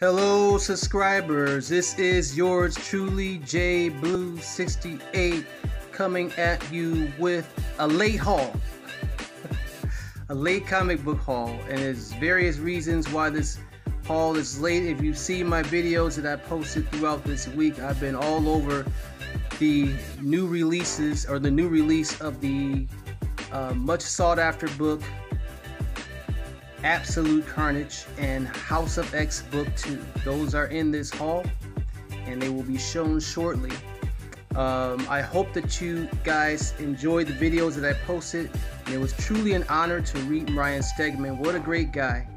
Hello, subscribers. This is yours truly, J Blue 68, coming at you with a late haul. a late comic book haul, and there's various reasons why this haul is late. If you see my videos that I posted throughout this week, I've been all over the new releases or the new release of the uh, much sought after book Absolute Carnage and House of X Book 2. Those are in this haul and they will be shown shortly. Um, I hope that you guys enjoyed the videos that I posted. It was truly an honor to meet Ryan Stegman. What a great guy.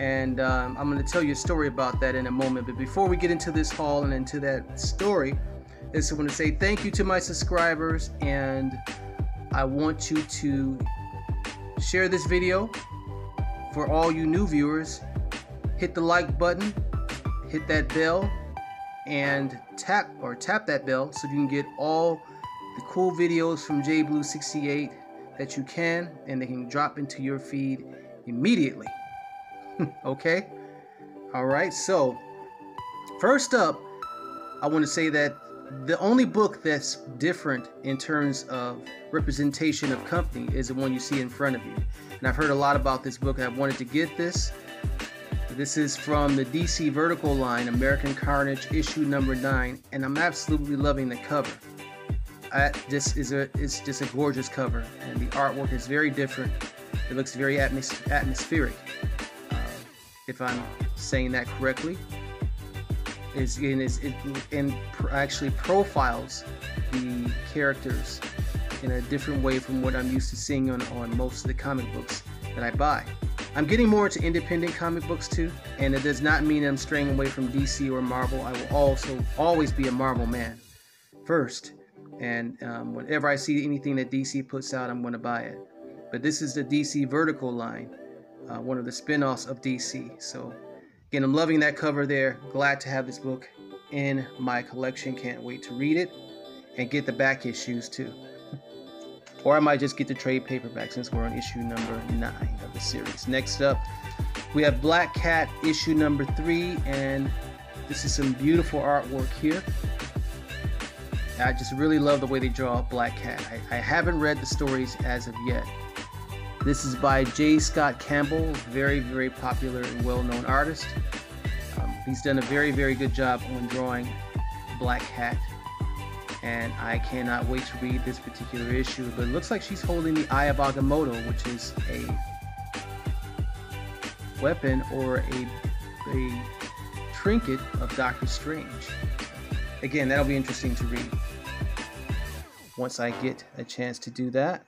And um, I'm going to tell you a story about that in a moment. But before we get into this haul and into that story, I just want to say thank you to my subscribers. And I want you to share this video for all you new viewers, hit the like button, hit that bell, and tap or tap that bell so you can get all the cool videos from JBlue68 that you can and they can drop into your feed immediately. okay? Alright, so first up, I want to say that the only book that's different in terms of representation of company is the one you see in front of you. And I've heard a lot about this book. I've wanted to get this. This is from the DC Vertigo line, American Carnage, issue number nine, and I'm absolutely loving the cover. I, this is a it's just a gorgeous cover, and the artwork is very different. It looks very atmos- atmospheric, uh, if I'm saying that correctly is in is it and actually profiles the characters in a different way from what I'm used to seeing on, on most of the comic books that I buy. I'm getting more into independent comic books too, and it does not mean I'm straying away from DC or Marvel. I will also always be a Marvel man first, and um, whenever I see anything that DC puts out, I'm going to buy it. But this is the DC Vertigo line, uh, one of the spin-offs of DC. So Again, I'm loving that cover there. Glad to have this book in my collection. Can't wait to read it and get the back issues too. or I might just get the trade paperback since we're on issue number nine of the series. Next up, we have Black Cat issue number three, and this is some beautiful artwork here. I just really love the way they draw Black Cat. I, I haven't read the stories as of yet. This is by J. Scott Campbell, very, very popular and well known artist. Um, he's done a very, very good job on drawing Black Cat. And I cannot wait to read this particular issue. But it looks like she's holding the Eye of Agamotto, which is a weapon or a, a trinket of Doctor Strange. Again, that'll be interesting to read once I get a chance to do that.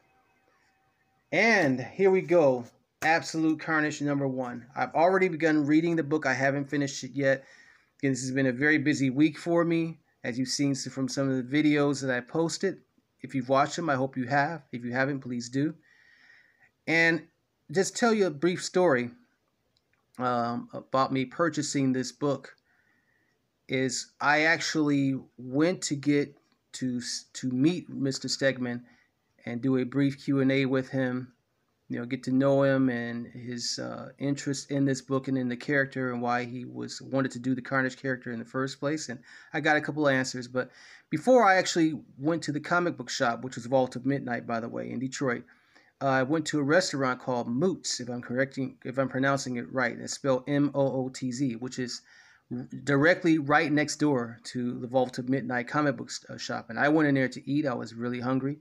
And here we go. Absolute Carnage number one. I've already begun reading the book. I haven't finished it yet. Again, this has been a very busy week for me, as you've seen from some of the videos that I posted. If you've watched them, I hope you have. If you haven't, please do. And just tell you a brief story um, about me purchasing this book. Is I actually went to get to to meet Mr. Stegman and do a brief Q&A with him, you know, get to know him and his uh, interest in this book and in the character and why he was wanted to do the Carnage character in the first place. And I got a couple of answers. But before I actually went to the comic book shop, which was Vault of Midnight, by the way, in Detroit, uh, I went to a restaurant called Mootz, if I'm correcting, if I'm pronouncing it right. It's spelled M-O-O-T-Z, which is directly right next door to the Vault of Midnight comic book uh, shop. And I went in there to eat. I was really hungry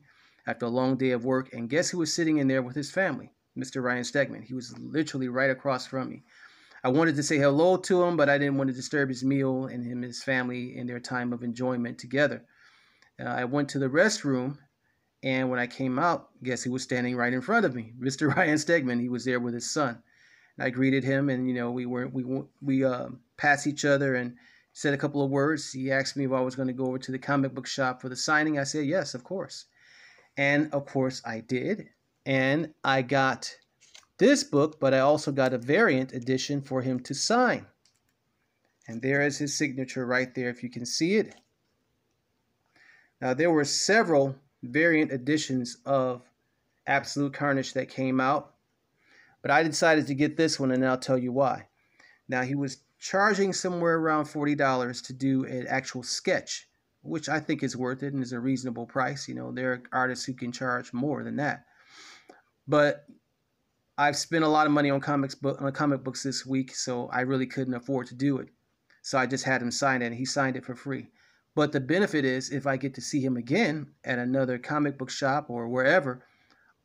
after a long day of work. And guess who was sitting in there with his family? Mr. Ryan Stegman. He was literally right across from me. I wanted to say hello to him, but I didn't want to disturb his meal and him and his family in their time of enjoyment together. Uh, I went to the restroom, and when I came out, guess who was standing right in front of me? Mr. Ryan Stegman. He was there with his son. And I greeted him, and you know we were we we uh, passed each other and said a couple of words. He asked me if I was going to go over to the comic book shop for the signing. I said yes, of course. And of course, I did. And I got this book, but I also got a variant edition for him to sign. And there is his signature right there, if you can see it. Now, there were several variant editions of Absolute Carnage that came out, but I decided to get this one, and I'll tell you why. Now, he was charging somewhere around $40 to do an actual sketch, which I think is worth it and is a reasonable price. You know, there are artists who can charge more than that. But I've spent a lot of money on comics book on comic books this week, so I really couldn't afford to do it. So I just had him sign it, and he signed it for free. But the benefit is if I get to see him again at another comic book shop or wherever,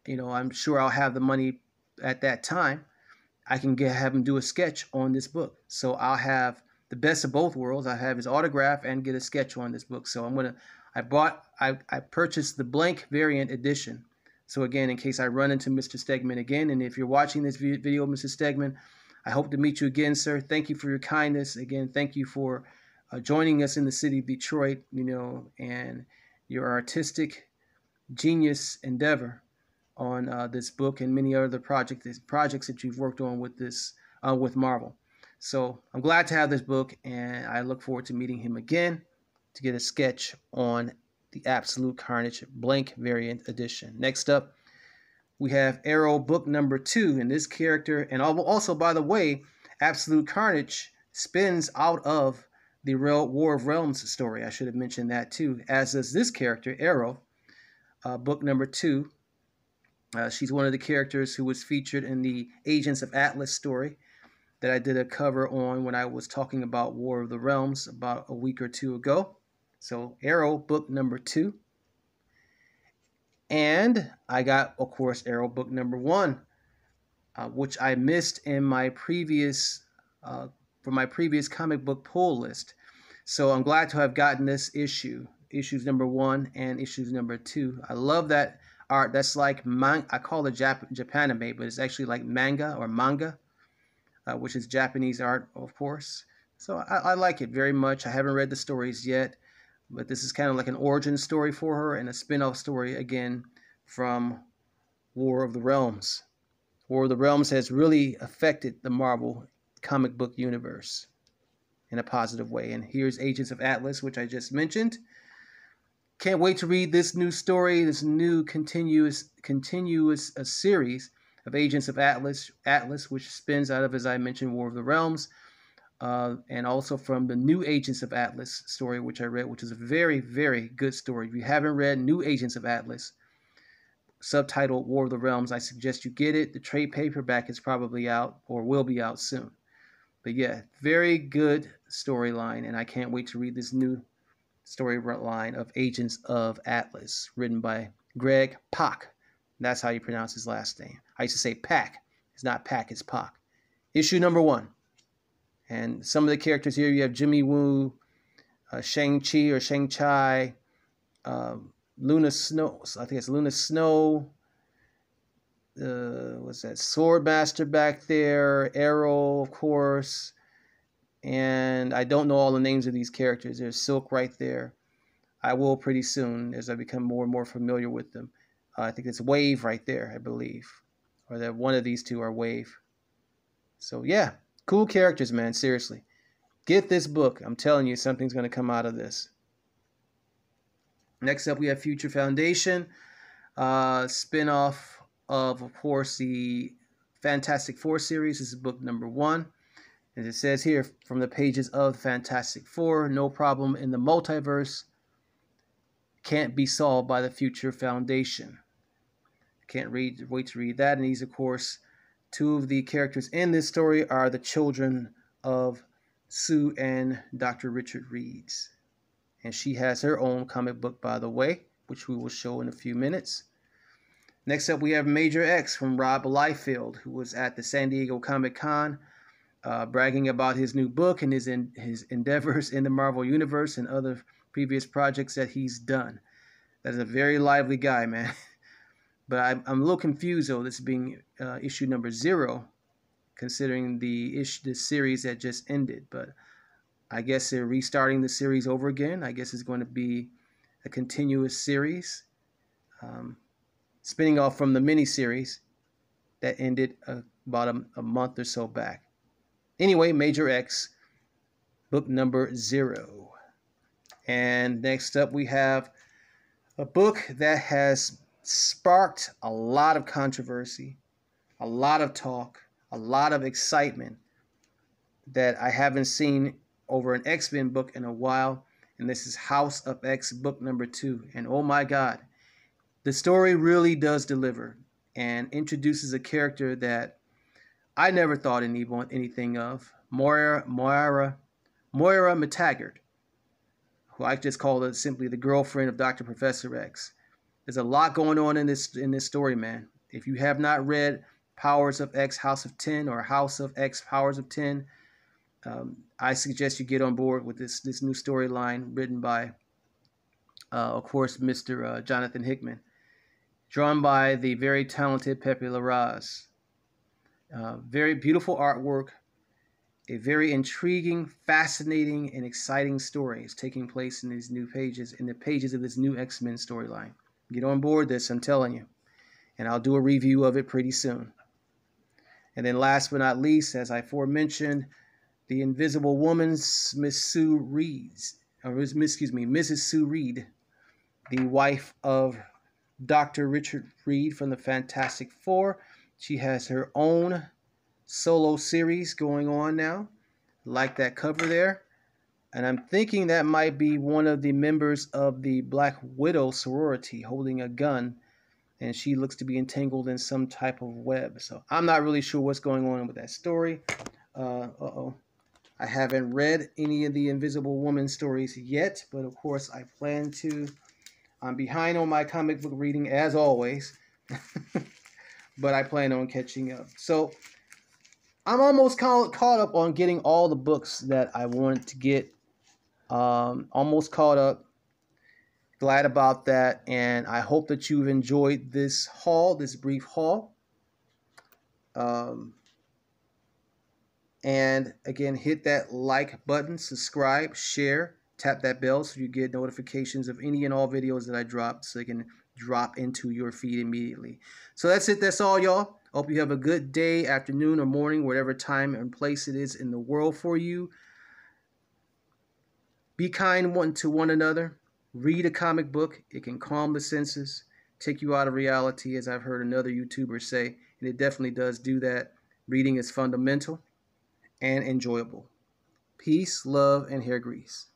you know, I'm sure I'll have the money at that time. I can get have him do a sketch on this book. So I'll have the best of both worlds. I have his autograph and get a sketch on this book. So I'm gonna I bought I, I purchased the blank variant edition. So again, in case I run into Mr. Stegman again, and if you're watching this video, Mr. Stegman, I hope to meet you again, sir. Thank you for your kindness. Again, thank you for uh, joining us in the city of Detroit, you know, and your artistic genius endeavor on uh, this book and many other projects projects that you've worked on with this uh, with Marvel. So I'm glad to have this book, and I look forward to meeting him again to get a sketch on the Absolute Carnage blank variant edition. Next up, we have Aero book number two, and this character, and also by the way, Absolute Carnage spins out of the Real War of Realms story. I should have mentioned that too, as does this character, Aero, uh, book number two. Uh, she's one of the characters who was featured in the Agents of Atlas story that I did a cover on when I was talking about War of the Realms about a week or two ago. So, Aero, book number two. And I got, of course, Aero book number one, uh, which I missed in my previous uh, from my previous comic book pull list. So I'm glad to have gotten this issue, issues number one and issues number two. I love that art. That's like man- I call it Jap- Japanime, but it's actually like manga or manga, uh, which is Japanese art, of course. So I, I like it very much. I haven't read the stories yet but this is kind of like an origin story for her and a spin-off story again from War of the Realms. War of the Realms has really affected the Marvel comic book universe in a positive way. And here's Agents of Atlas, which I just mentioned. Can't wait to read this new story, this new continuous continuous uh, series of Agents of Atlas, Atlas, which spins out of, as I mentioned, War of the Realms uh, and also from the New Agents of Atlas story, which I read, which is a very, very good story. If you haven't read New Agents of Atlas, subtitled War of the Realms, I suggest you get it. The trade paperback is probably out or will be out soon. But yeah, very good storyline, and I can't wait to read this new storyline of Agents of Atlas, written by Greg Pak. That's how you pronounce his last name. I used to say Pack. It's not Pack, it's Pak. Issue number one. And some of the characters here, you have Jimmy Woo, uh, Shang-Chi or Shang-Chi, uh, Luna Snow, I think it's Luna Snow, uh, what's that, Swordmaster back there, Aero, of course, and I don't know all the names of these characters. There's Silk right there. I will pretty soon as I become more and more familiar with them. Uh, I think it's Wave right there, I believe, or that one of these two are Wave. So yeah, Cool characters, man. Seriously. Get this book. I'm telling you, something's going to come out of this. Next up, we have Future Foundation, uh, spin off of, of course, the Fantastic Four series. This is book number one. As it says here, from the pages of Fantastic Four, no problem in the multiverse can't be solved by the Future Foundation. Can't read, wait to read that. And these, of course, Two of the characters in this story are the children of Sue and Dr. Richard Reeds. And she has her own comic book, by the way, which we will show in a few minutes. Next up, we have Major X from Rob Liefeld, who was at the San Diego Comic Con, uh, bragging about his new book and his in, his endeavors in the Marvel Universe and other previous projects that he's done. That is a very lively guy, man. But I'm, I'm a little confused though, this being uh, issue number zero, considering the issue, the series that just ended. But I guess they're restarting the series over again. I guess it's going to be a continuous series, um, spinning off from the mini series that ended uh, about a, a month or so back. Anyway, Major X, book number zero. And next up, we have a book that has sparked a lot of controversy, a lot of talk, a lot of excitement that I haven't seen over an X Men book in a while, and this is House of X book number two. And oh my God, the story really does deliver and introduces a character that I never thought anything of Moira, Moira, Moira MacTaggert, who I just call simply the girlfriend of Dr. Professor X. There's a lot going on in this in this story, man. If you have not read Powers of X House of 10 or House of X Powers of 10, um, I suggest you get on board with this this new storyline written by, uh, of course, Mr. Uh, Jonathan Hickman, drawn by the very talented Pepe Larraz. Uh, very beautiful artwork, a very intriguing, fascinating, and exciting story is taking place in these new pages, in the pages of this new X Men storyline. Get on board this, I'm telling you. And I'll do a review of it pretty soon. And then last but not least, as I aforementioned, the Invisible Woman's Miss Sue Reed's, or excuse me, Mrs. Sue Reed, the wife of Dr. Richard Reed from the Fantastic Four. She has her own solo series going on now. Like that cover there. And I'm thinking that might be one of the members of the Black Widow sorority holding a gun. And she looks to be entangled in some type of web. So I'm not really sure what's going on with that story. Uh oh. I haven't read any of the Invisible Woman stories yet, but of course I plan to. I'm behind on my comic book reading as always, but I plan on catching up. So I'm almost caught, caught up on getting all the books that I wanted to get. Um, almost caught up. Glad about that, and I hope that you've enjoyed this haul, this brief haul. Um, and again, hit that like button, subscribe, share, tap that bell so you get notifications of any and all videos that I drop so they can drop into your feed immediately. So that's it. That's all, y'all. Hope you have a good day, afternoon, or morning, whatever time and place it is in the world for you. Be kind one to one another. Read a comic book. It can calm the senses, take you out of reality, as I've heard another YouTuber say, and it definitely does do that. Reading is fundamental and enjoyable. Peace, love, and hair grease.